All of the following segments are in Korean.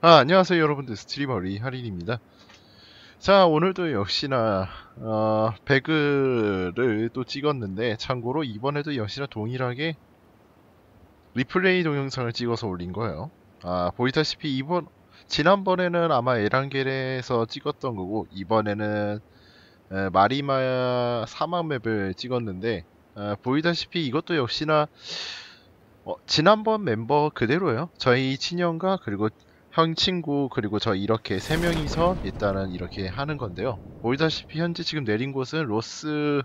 아, 안녕하세요 여러분들. 스트리머 리하린입니다. 자 오늘도 역시나 어, 배그를 또 찍었는데 참고로 이번에도 역시나 동일하게 리플레이 동영상을 찍어서 올린 거예요. 아 보이다시피 이번 지난번에는 아마 에란겔에서 찍었던 거고 이번에는 에, 미라마 사막 map을 찍었는데 아, 보이다시피 이것도 역시나 어, 지난번 멤버 그대로예요. 저희 친형과 그리고 형 친구 그리고 저 이렇게 세 명이서 일단은 이렇게 하는 건데요. 보이다시피 현재 지금 내린 곳은 로스입니다.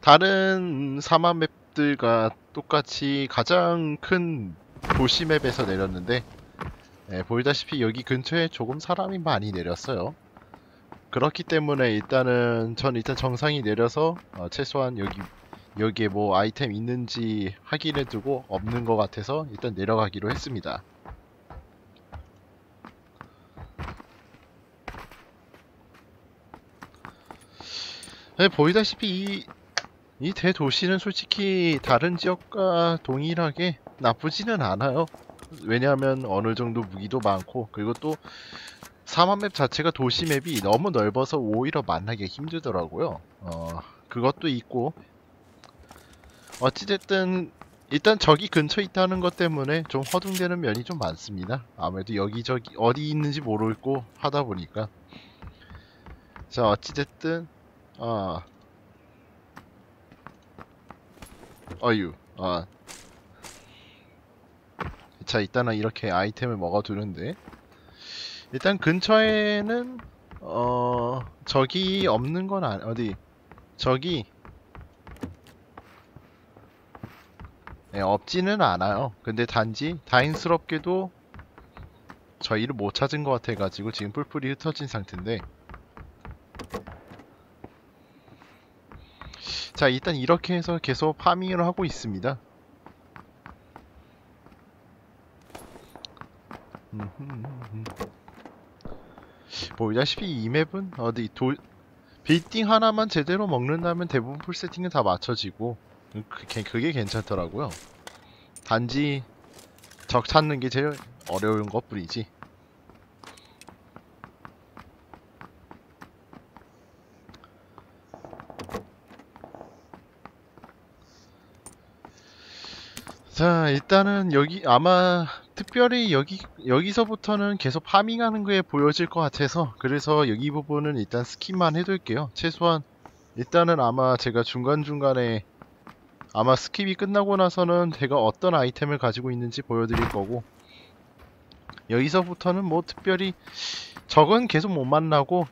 다른 사막 맵들과 똑같이 가장 큰 도시 맵에서 내렸는데 예, 보이다시피 여기 근처에 조금 사람이 많이 내렸어요. 그렇기 때문에 일단은 전 일단 정상이 내려서 어, 최소한 여기 여기에 뭐 아이템 있는지 확인해두고 없는 것 같아서 일단 내려가기로 했습니다. 네, 보이다시피 이, 이 대도시는 솔직히 다른 지역과 동일하게 나쁘지는 않아요. 왜냐하면 어느 정도 무기도 많고 그리고 또 사막맵 자체가 도시 맵이 너무 넓어서 오히려 만나기 힘들더라고요. 어, 그것도 있고 어찌됐든 일단 저기 근처에 있다는 것 때문에 좀 허둥대는 면이 좀 많습니다. 아무래도 여기저기 어디 있는지 모르고 하다 보니까. 자 어찌됐든 아 어유 아 자, 일단은 이렇게 아이템을 먹어두는데. 일단 근처에는 어 적이 없는 건 아니 어디 저기 네, 없지는 않아요. 근데 단지 다행스럽게도 저희를 못 찾은 것 같아가지고 지금 뿔뿔이 흩어진 상태인데 자 일단 이렇게 해서 계속 파밍을 하고 있습니다. 보이다시피 이 맵은 어디 도 빌딩 하나만 제대로 먹는다면 대부분 풀 세팅은 다 맞춰지고 그게, 그게 괜찮더라고요. 단지 적 찾는 게 제일 어려운 것 뿐이지. 자, 일단은 여기 아마 특별히 여기 여기서부터는 계속 farming하는 게 보여질 것 같아서 그래서 여기 부분은 일단 skip만 해둘게요. 최소한 일단은 아마 제가 중간중간에 아마 skip이 끝나고 나서는 제가 어떤 아이템을 가지고 있는지 보여드릴 거고 여기서부터는 뭐 특별히 적은 계속 못 만나고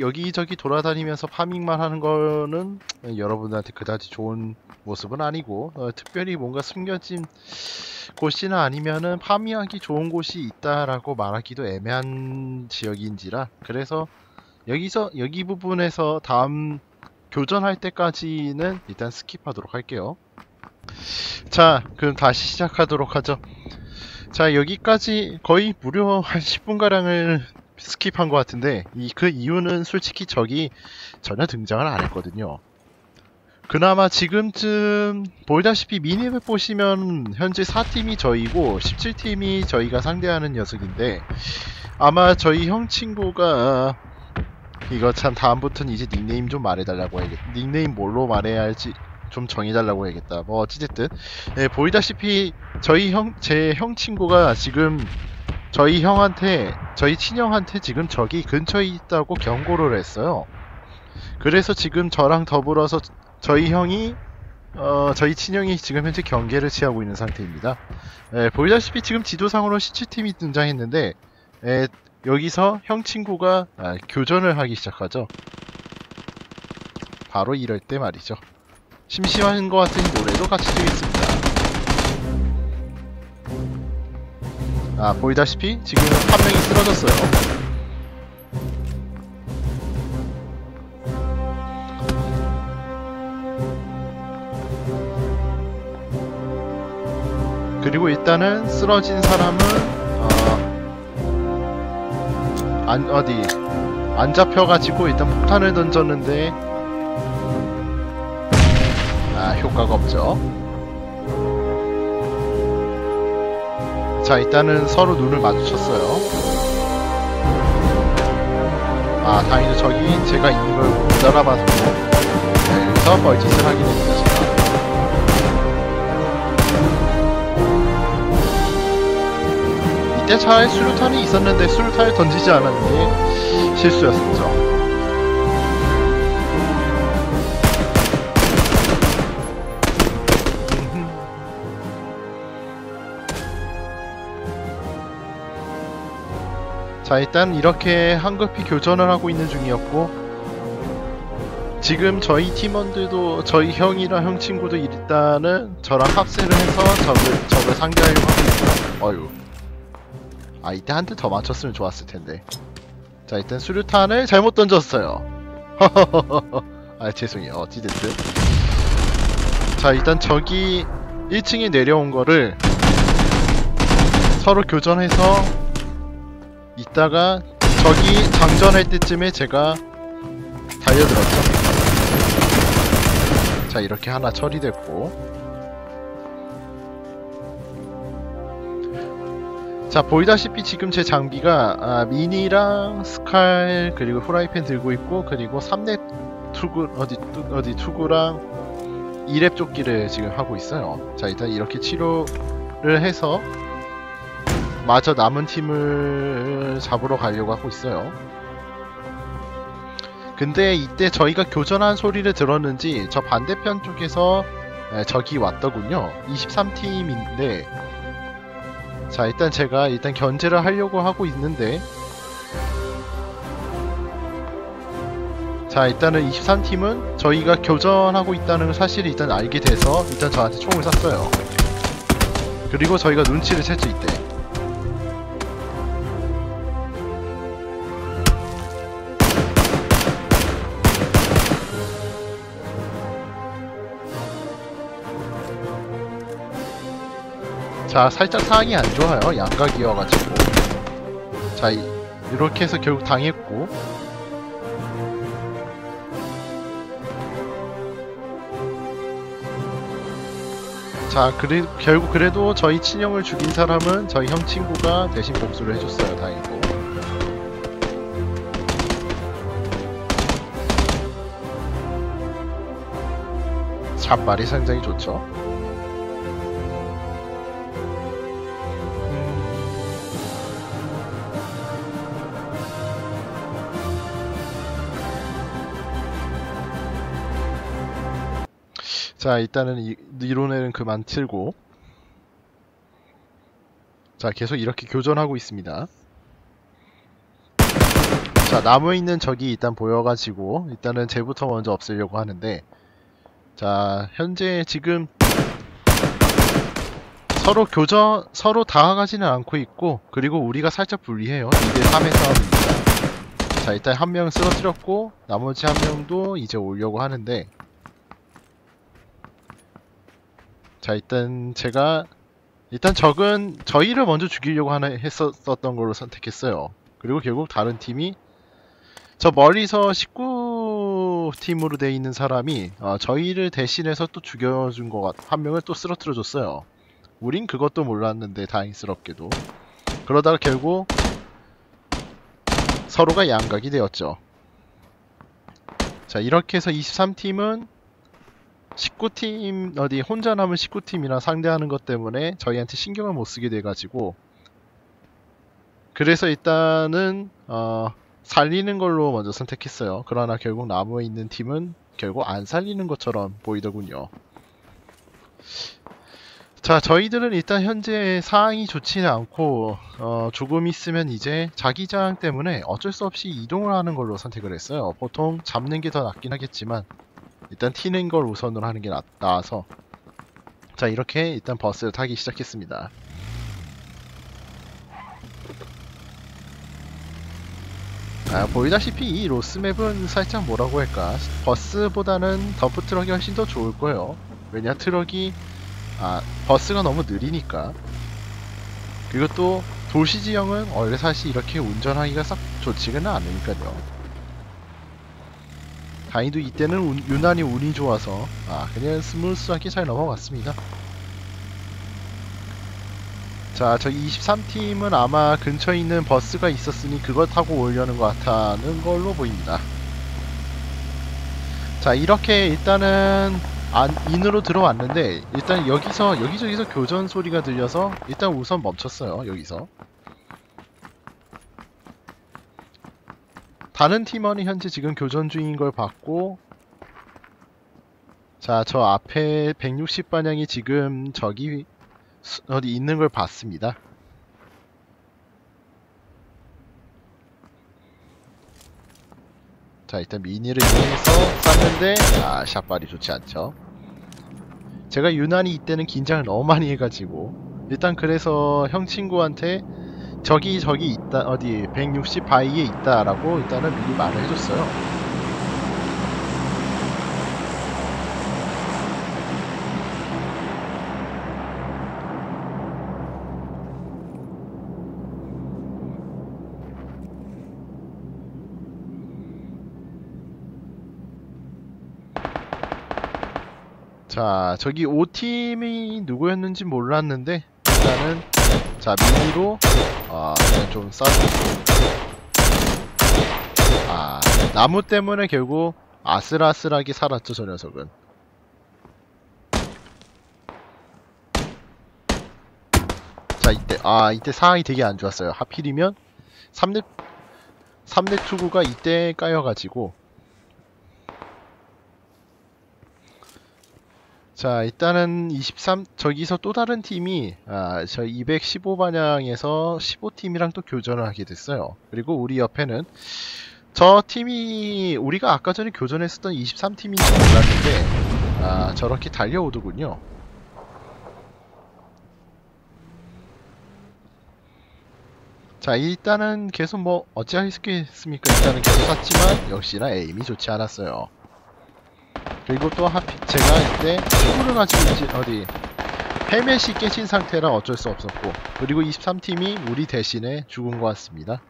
여기저기 돌아다니면서 farming만 하는 거는 여러분한테 그다지 좋은 모습은 아니고 어, 특별히 뭔가 숨겨진 곳이나 아니면은 farming하기 좋은 곳이 있다라고 말하기도 애매한 지역인지라 그래서 여기서 여기 부분에서 다음 교전할 때까지는 일단 skip하도록 할게요. 자, 그럼 다시 시작하도록 하죠. 자, 여기까지 거의 무려 한 10분가량을 skip한 것 같은데, 이, 그 이유는 솔직히 저기 전혀 등장을 안 했거든요. 그나마 지금쯤 보다시피 미니맵 보시면 현재 4팀이 저희고 17팀이 저희가 상대하는 녀석인데 아마 저희 형 친구가 이거 참 다음부터는 이제 닉네임 좀 말해달라고 해야겠다. 닉네임 뭘로 말해야 할지 좀 정해달라고 해야겠다. 뭐 어찌됐든 네, 보이다시피 저희 형, 제 형 친구가 지금 저희 형한테 저희 친형한테 지금 저기 근처에 있다고 경고를 했어요. 그래서 지금 저랑 더불어서 저희 형이 어, 저희 친형이 지금 현재 경계를 취하고 있는 상태입니다. 예, 보이다시피 지금 지도상으로 시추팀이 등장했는데 예, 여기서 형 친구가 아, 교전을 하기 시작하죠. 바로 이럴 때 말이죠. 심심한 것 같은 노래도 같이 주겠습니다. 아 보이다시피 지금 한 명이 쓰러졌어요. 그리고 일단은 쓰러진 사람은 안 어디 안 잡혀가지고 일단 폭탄을 던졌는데. 아 효과가 없죠. 자 일단은 서로 눈을 마주쳤어요. 아 다행히도 저기 제가 있는 걸 못 알아봐서 네, 여기서 벌짓을 하게 됩니다 이때 차에 수류탄이 있었는데 수류탄을 던지지 않았는 게 실수였었죠. 자 일단 이렇게 한급히 교전을 하고 있는 중이었고 지금 저희 팀원들도 저희 형이랑 형 친구도 일단은 저랑 합세를 해서 적을, 적을 상대하려고 하고 있어요 어휴 아 이때 한 대 더 맞췄으면 좋았을 텐데. 자 일단 수류탄을 잘못 던졌어요. 아 죄송해요. 어찌됐든. 자 일단 저기 1층에 내려온 거를 서로 교전해서 이따가 저기 장전할 때쯤에 제가 달려들었죠. 자 이렇게 하나 처리됐고 자 보이다시피 지금 제 장비가 아, 미니랑 SCAR-L 그리고 후라이팬 들고 있고 그리고 3렙 투구 어디 투, 어디 투구랑 2렙 조끼를 지금 하고 있어요. 자 일단 이렇게 치료를 해서 마저 남은 팀을 잡으러 가려고 하고 있어요. 근데 이때 저희가 교전한 소리를 들었는지 저 반대편 쪽에서 에, 적이 왔더군요. 23팀인데 자 일단 제가 일단 견제를 하려고 하고 있는데. 자 일단은 23팀은 저희가 교전하고 있다는 사실을 일단 알게 돼서 일단 저한테 총을 쐈어요. 그리고 저희가 눈치를 챘죠 이때 자 살짝 상황이 안 좋아요. 양각이어가지고. 자 이, 이렇게 해서 결국 당했고. 자 그래, 결국 그래도 저희 친형을 죽인 사람은 저희 형 친구가 대신 복수를 해줬어요. 다행히도. 잡말이 상당히 좋죠 자 일단은 이, 이론에는 그만 틀고. 자 계속 이렇게 교전하고 있습니다. 자 나무에 있는 적이 일단 보여가지고 일단은 쟤부터 먼저 없애려고 하는데. 자 현재 지금 서로 교전 서로 다가가지는 않고 있고 그리고 우리가 살짝 불리해요. 2대3의 싸움입니다. 자 일단 한 명 쓰러뜨렸고 나머지 한 명도 이제 오려고 하는데 자 일단 제가 일단 적은 저희를 먼저 죽이려고 하나 했었던 걸로 선택했어요. 그리고 결국 다른 팀이 저 멀리서 19팀으로 돼 있는 사람이 어, 저희를 대신해서 또 죽여준 것 같, 한 명을 또 쓰러뜨려 줬어요. 우린 그것도 몰랐는데 다행스럽게도. 그러다가 결국 서로가 양각이 되었죠. 자 이렇게 해서 23팀은 19팀 어디 혼자 남은 19팀이랑 상대하는 것 때문에 저희한테 신경을 못 쓰게 돼가지고 그래서 일단은 어, 살리는 걸로 먼저 선택했어요. 그러나 결국 나무에 있는 팀은 결국 안 살리는 것처럼 보이더군요. 자 저희들은 일단 현재 상황이 좋지는 않고 어, 조금 있으면 이제 자기장 때문에 어쩔 수 없이 이동을 하는 걸로 선택을 했어요. 보통 잡는 게 더 낫긴 하겠지만 일단 튀는 걸 우선으로 하는 게 나, 나아서. 자 이렇게 일단 버스를 타기 시작했습니다. 아, 보이다시피 이 로스map은 살짝 뭐라고 할까? 버스보다는 덤프트럭이 훨씬 더 좋을 거예요. 왜냐 트럭이 아 버스가 너무 느리니까. 그리고 또 도시 지형은 원래 사실 이렇게 운전하기가 싹 좋지는 않으니까요 다행히도 이때는 운, 유난히 운이 좋아서 아 그냥 smooth하게 잘 넘어갔습니다 자, 저 23팀은 아마 근처에 있는 버스가 있었으니 그걸 타고 오려는 것 같다는 걸로 보입니다. 자, 이렇게 일단은 안, 인으로 들어왔는데 일단 여기서 여기저기서 교전 소리가 들려서 일단 우선 멈췄어요. 여기서. 다른 팀원이 현재 지금 교전 중인 걸 봤고 자, 저 앞에 160방향이 지금 저기 수- 어디 있는 걸 봤습니다. 자, 일단 미니를 이용해서 쐈는데 아, 샷발이 좋지 않죠. 제가 유난히 이때는 긴장을 너무 많이 해가지고 일단 그래서 형 친구한테 저기 저기 있다 어디 160 바위에 있다라고 일단은 미리 말을 해줬어요. 자, 저기 5팀이 누구였는지 몰랐는데 일단은 자 미니로 아 그냥 좀 쏴주고 아 나무 때문에 결국 아슬아슬하게 살았죠 저 녀석은. 자 이때 아 이때 상황이 되게 안 좋았어요. 하필이면 3렙 3렙 투구가 이때 까여가지고 자, 일단은 23 저기서 또 다른 팀이 아, 저 215방향에서 15팀이랑 또 교전을 하게 됐어요. 그리고 우리 옆에는 저 팀이 우리가 아까 전에 교전했었던 23팀인지 몰랐는데 아, 저렇게 달려오더군요. 자, 일단은 계속 뭐 어찌하겠습니까? 일단은 계속 쐈지만 역시나 에임이 좋지 않았어요. 그리고 또 하필 제가 이때 축구를 가지고 있지 어디 헬멧이 깨진 상태라 어쩔 수 없었고 그리고 23팀이 우리 대신에 죽은 것 같습니다.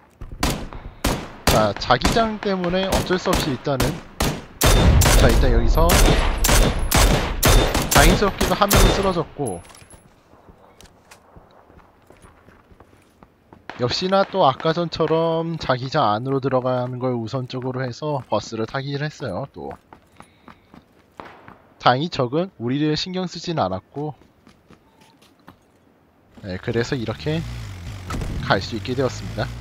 자 자기장 때문에 어쩔 수 없이 일단은 자 일단 여기서 다행스럽게도 한 명은 쓰러졌고 역시나 또 아까 전처럼 자기장 안으로 들어가는 걸 우선적으로 해서 버스를 타기를 했어요 또 다행히 적은 우리를 신경 쓰진 않았고 네, 그래서 이렇게 갈 수 있게 되었습니다.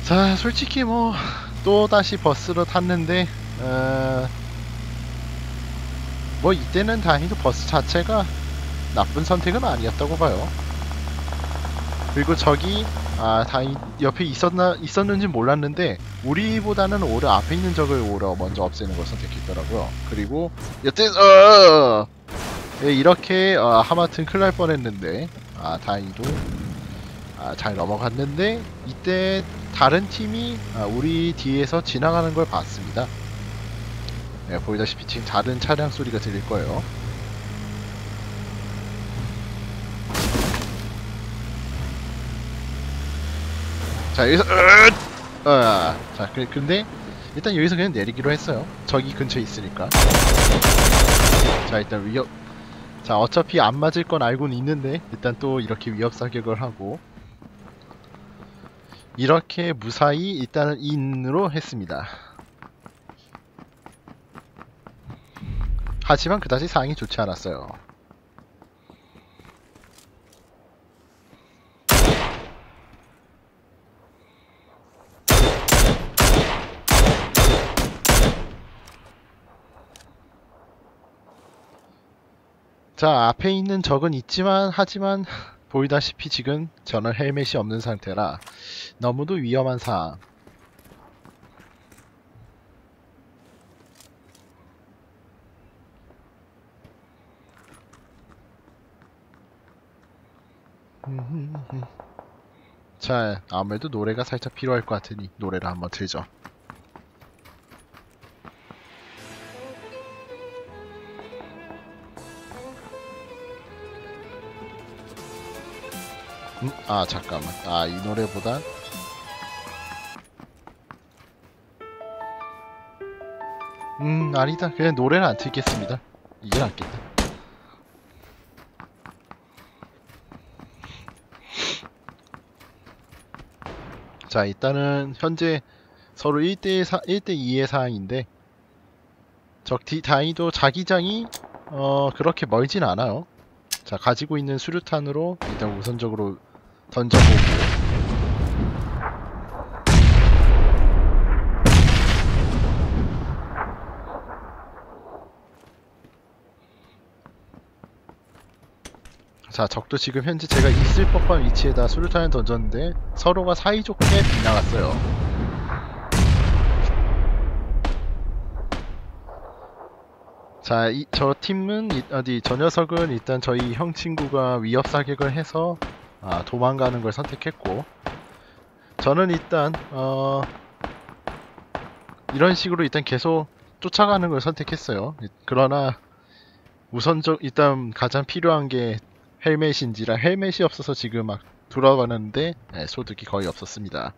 자, 솔직히 뭐 또 다시 버스로 탔는데 어, 뭐 이때는 다행히도 버스 자체가 나쁜 선택은 아니었다고 봐요. 그리고 저기 아 다행 옆에 있었나 있었는지 몰랐는데 우리보다는 오래 앞에 있는 적을 오래 먼저 없애는 걸 선택했더라고요. 그리고 여태 어 예, 이렇게 어, 하마튼 큰일 날 뻔했는데 아 다행히도 아, 잘 넘어갔는데 이때 다른 팀이 아, 우리 뒤에서 지나가는 걸 봤습니다. 예, 보이다시피 지금 다른 차량 소리가 들릴 거예요. 자 여기서 으 어, 자 그, 근데 일단 여기서 그냥 내리기로 했어요. 저기 근처에 있으니까. 자 일단 위협. 자 어차피 안 맞을 건 알고는 있는데 일단 또 이렇게 위협 사격을 하고. 이렇게 무사히 일단은 인으로 했습니다. 하지만 그다지 상황이 좋지 않았어요 자, 앞에 있는 적은 있지만, 하지만, 보이다시피 지금 저는 헬멧이 없는 상태라 너무도 위험한 상황. 자, 아무래도 노래가 살짝 필요할 것 같으니 노래를 한번 틀죠. 음? 아 잠깐만. 아 이 노래보다 음 아니다. 그냥 노래는 안 틀겠습니다. 이게 낫겠다 자 일단은 현재 서로 1대 4, 1대 2의 상황인데 적 D 다이도 자기장이 어 그렇게 멀진 않아요. 자 가지고 있는 수류탄으로 일단 우선적으로 던져보고 자, 적도 지금 현재 제가 있을 법한 위치에다 수류탄을 던졌는데 서로가 사이좋게 빗나갔어요. 자, 이, 저 팀은 이- 어디 저 녀석은 일단 저희 형 친구가 위협 사격을 해서 아, 도망가는 걸 선택했고 저는 일단 어 이런 식으로 일단 계속 쫓아가는 걸 선택했어요. 그러나 우선적 일단 가장 필요한 게 헬멧인지라 헬멧이 없어서 지금 막 돌아가는데 네, 소득이 거의 없었습니다.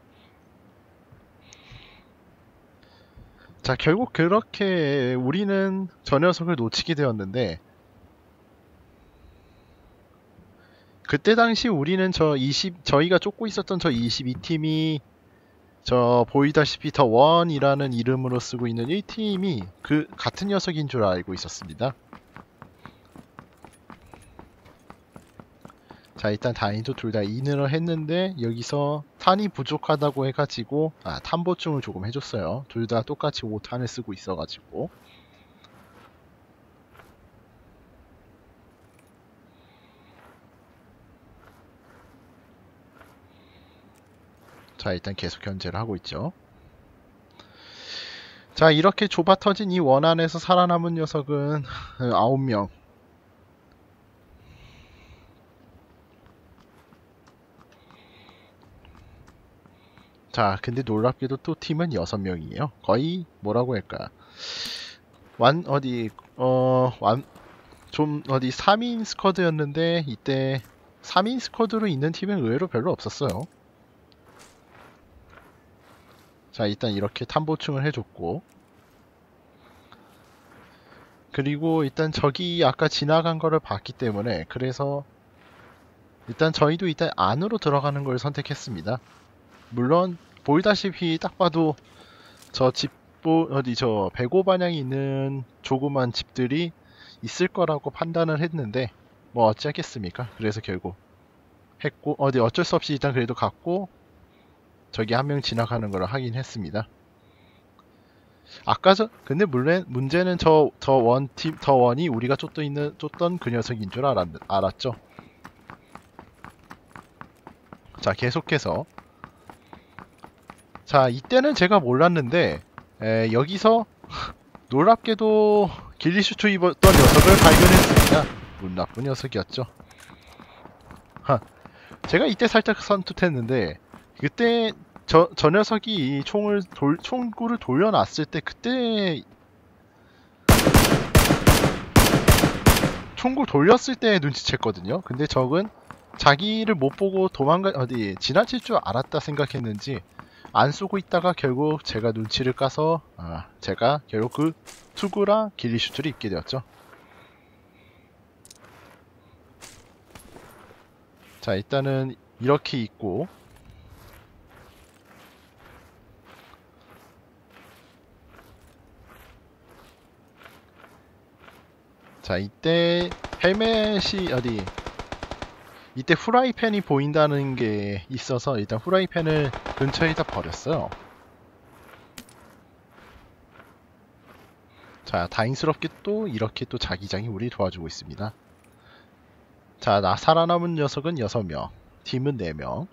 자 결국 그렇게 우리는 저 녀석을 놓치게 되었는데 그때 당시 우리는 저 20, 저희가 쫓고 있었던 저 22팀이 저 보이다시피 더 원이라는 이름으로 쓰고 있는 1팀이 그 같은 녀석인 줄 알고 있었습니다. 자 일단 다행히도 둘 다 인을 했는데 여기서 탄이 부족하다고 해가지고 아 탄보충을 조금 해줬어요 둘 다 똑같이 5탄을 쓰고 있어가지고 자 일단 계속 견제를 하고 있죠 자 이렇게 좁아 터진 이 원안에서 살아남은 녀석은 9명 자, 근데 놀랍게도 또 팀은 6명이에요. 거의 뭐라고 할까? 완 어디 어, 완 좀 어디 3인 스쿼드였는데 이때 3인 스쿼드로 있는 팀은 의외로 별로 없었어요. 자, 일단 이렇게 탐보충을 해줬고 그리고 일단 저기 아까 지나간 거를 봤기 때문에 그래서 일단 저희도 일단 안으로 들어가는 걸 선택했습니다. 물론 보이다시피 딱 봐도 저 집보 어디 저 배고 반향이 있는 조그만 집들이 있을 거라고 판단을 했는데 뭐 어찌하겠습니까? 그래서 결국 했고 어디 어쩔 수 없이 일단 그래도 갔고 저기 한 명 지나가는 걸 확인했습니다. 아까 저 근데 물론 문제는 저 저 원팀 더 원이 우리가 쫓던 있는 쫓던 그 녀석인 줄 알았, 알았죠. 자 계속해서 자, 이때는 제가 몰랐는데 에, 여기서 놀랍게도 길리슈트 입었던 녀석을 발견했습니다. 운 나쁜 녀석이었죠. 하, 제가 이때 살짝 선투했는데 그때 저, 저 녀석이 이 총을 돌, 총구를 돌려놨을 때 그때 총구 돌렸을 때 눈치챘거든요. 근데 적은 자기를 못 보고 도망가 어디 지나칠 줄 알았다 생각했는지 안 쏘고 있다가 결국 제가 눈치를 까서 아, 제가 결국 그 투구랑 길리슈트를 입게 되었죠. 자 일단은 이렇게 입고 자 이때 헬멧이 어디 이때 후라이팬이 보인다는 게 있어서 일단 후라이팬을 근처에다 버렸어요. 자, 다행스럽게 또 이렇게 또 자기장이 우리 도와주고 있습니다. 자, 나 살아남은 녀석은 6명, 팀은 4명.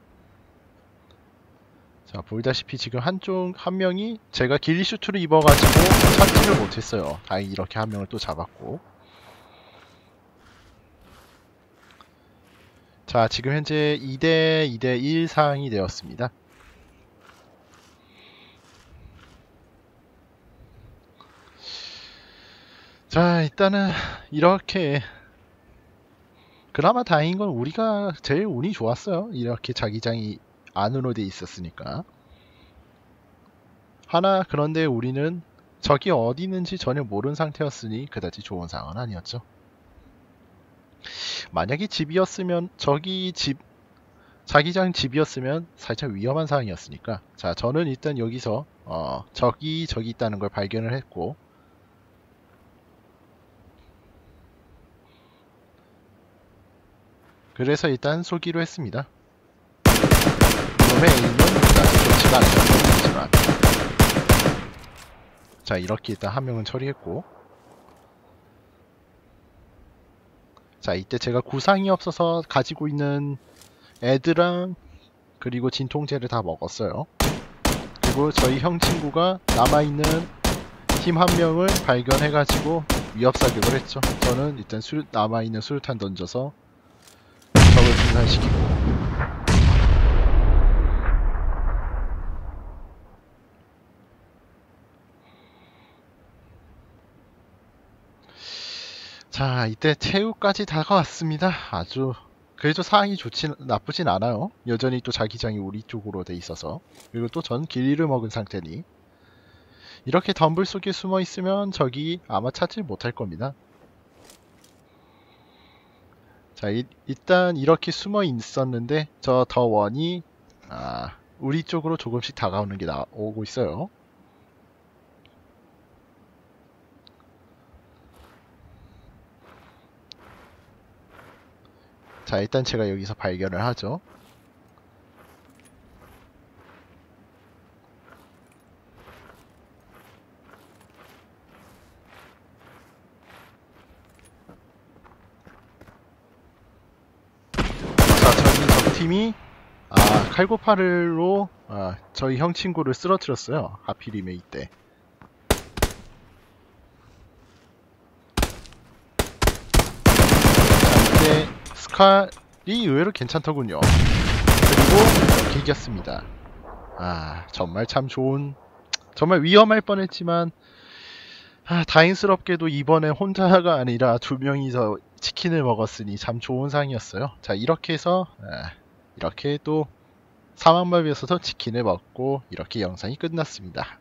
자, 보이다시피 지금 한쪽, 한 명이 제가 길리슈트를 입어가지고 찾지를 못했어요. 다행히 이렇게 한 명을 또 잡았고. 자, 지금 현재 2대 2대 1 상황이 되었습니다. 자, 일단은 이렇게 그나마 다행인 건 우리가 제일 운이 좋았어요. 이렇게 자기장이 안으로 돼 있었으니까. 하나 그런데 우리는 적이 어디 있는지 전혀 모르는 상태였으니 그다지 좋은 상황은 아니었죠. 만약에 집이었으면 저기 집 자기장 집이었으면 살짝 위험한 상황이었으니까. 자 저는 일단 여기서 어, 적이 저기 있다는 걸 발견을 했고. 그래서 일단 쏘기로 했습니다. 놈의 에임은 좋지가 않지만. 자 이렇게 일단 한 명은 처리했고 자 이때 제가 구상이 없어서 가지고 있는 애드랑 그리고 진통제를 다 먹었어요. 그리고 저희 형 친구가 남아있는 팀 한 명을 발견해가지고 위협 사격을 했죠. 저는 일단 수, 남아있는 수류탄 던져서 적을 분산시키고 자 이때 최후까지 다가왔습니다. 아주 그래도 상황이 좋진 나쁘진 않아요. 여전히 또 자기장이 우리 쪽으로 돼 있어서. 그리고 또 전 길이를 먹은 상태니. 이렇게 덤불 속에 숨어 있으면 적이 아마 찾지 못할 겁니다. 자 이- 일단 이렇게 숨어 있었는데 저 더 원이 아, 우리 쪽으로 조금씩 다가오는 게 나오고 있어요 자 일단 제가 여기서 발견을 하죠. 적팀이 아 칼고파를로 아, 저희 형 친구를 쓰러뜨렸어요. 하필이면 이때 자 이때 스칼이 의외로 괜찮더군요 그리고 이렇게 이겼습니다 아 정말 참 좋은 정말 위험할 뻔했지만 아, 다행스럽게도 이번에 혼자가 아니라 두 명이서 치킨을 먹었으니 참 좋은 상이었어요. 자 이렇게 해서 아, 이렇게 또 사막마비에서도 치킨을 먹고 이렇게 영상이 끝났습니다.